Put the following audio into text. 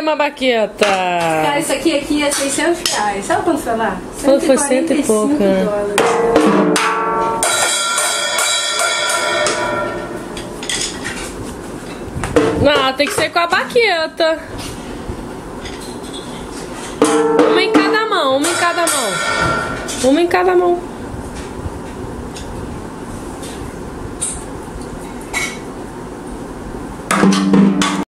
uma baqueta. Cara, isso aqui, aqui é 600 reais. Sabe quanto foi lá? Foi- foi cento e pouco, dólares. Não, tem que ser com a baqueta. Uma em cada mão, uma em cada mão. Uma em cada mão.